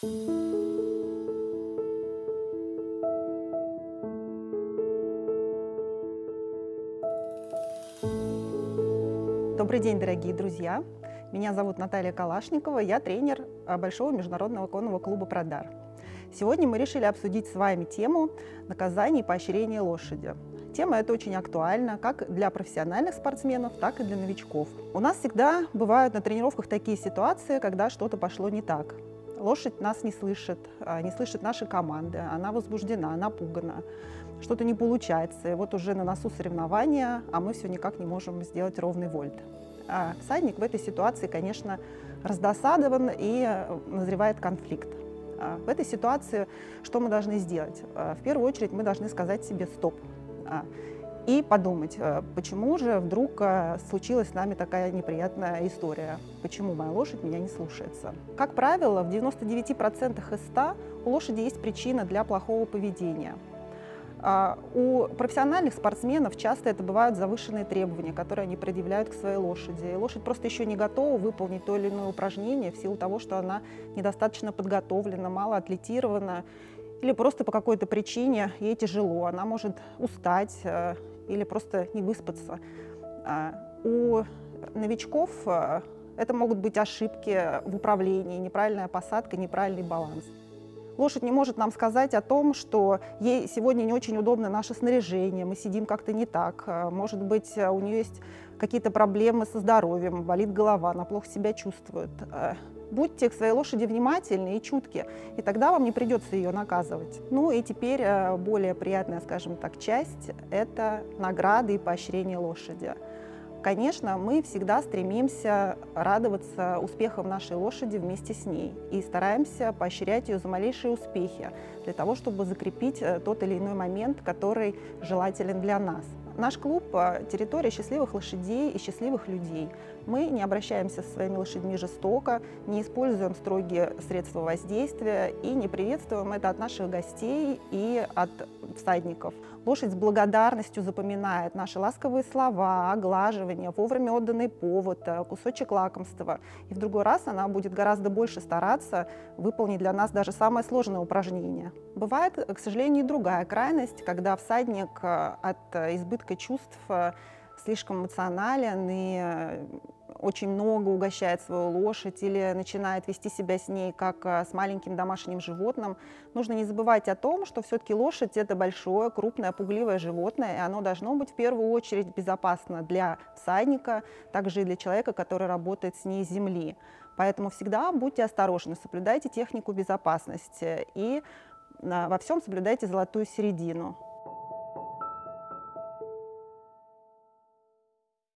Добрый день, дорогие друзья! Меня зовут Наталья Калашникова, я тренер а, Большого международного конного клуба «Продар». Сегодня мы решили обсудить с вами тему наказания и поощрения лошади. Тема эта очень актуальна как для профессиональных спортсменов, так и для новичков. У нас всегда бывают на тренировках такие ситуации, когда что-то пошло не так. Лошадь нас не слышит, а, не слышит наши команды, она возбуждена, напугана, что-то не получается. И вот уже на носу соревнования, а мы все никак не можем сделать ровный вольт. А всадник в этой ситуации, конечно, раздосадован и э, назревает конфликт. А в этой ситуации что мы должны сделать? А, в первую очередь мы должны сказать себе «стоп» и подумать, э, почему же вдруг э, случилась с нами такая неприятная история, почему моя лошадь меня не слушается. Как правило, в 99% из 100 у лошади есть причина для плохого поведения. А, у профессиональных спортсменов часто это бывают завышенные требования, которые они предъявляют к своей лошади. И лошадь просто еще не готова выполнить то или иное упражнение в силу того, что она недостаточно подготовлена, мало атлетирована, или просто по какой-то причине ей тяжело, она может устать э, или просто не выспаться. А, у новичков э, это могут быть ошибки в управлении, неправильная посадка, неправильный баланс. Лошадь не может нам сказать о том, что ей сегодня не очень удобно наше снаряжение, мы сидим как-то не так. Э, может быть, у нее есть какие-то проблемы со здоровьем, болит голова, она плохо себя чувствует. Будьте к своей лошади внимательны и чутки, и тогда вам не придется ее наказывать. Ну и теперь э, более приятная, скажем так, часть – это награды и поощрение лошади. Конечно, мы всегда стремимся радоваться успехам нашей лошади вместе с ней и стараемся поощрять ее за малейшие успехи, для того, чтобы закрепить э, тот или иной момент, который желателен для нас. Наш клуб – территория счастливых лошадей и счастливых людей. Мы не обращаемся со своими лошадьми жестоко, не используем строгие средства воздействия и не приветствуем это от наших гостей и от всадников. Лошадь с благодарностью запоминает наши ласковые слова, оглаживания, вовремя отданный повод, э, кусочек лакомства. И в другой раз она будет гораздо больше стараться выполнить для нас даже самое сложное упражнение. Бывает, к сожалению, и другая крайность, когда всадник э, от избытка чувств э, слишком эмоционален и очень много угощает свою лошадь или начинает вести себя с ней как э, с маленьким домашним животным, нужно не забывать о том, что все-таки лошадь это большое, крупное, пугливое животное, и оно должно быть в первую очередь безопасно для всадника, также и для человека, который работает с ней земли. Поэтому всегда будьте осторожны, соблюдайте технику безопасности и э, во всем соблюдайте золотую середину.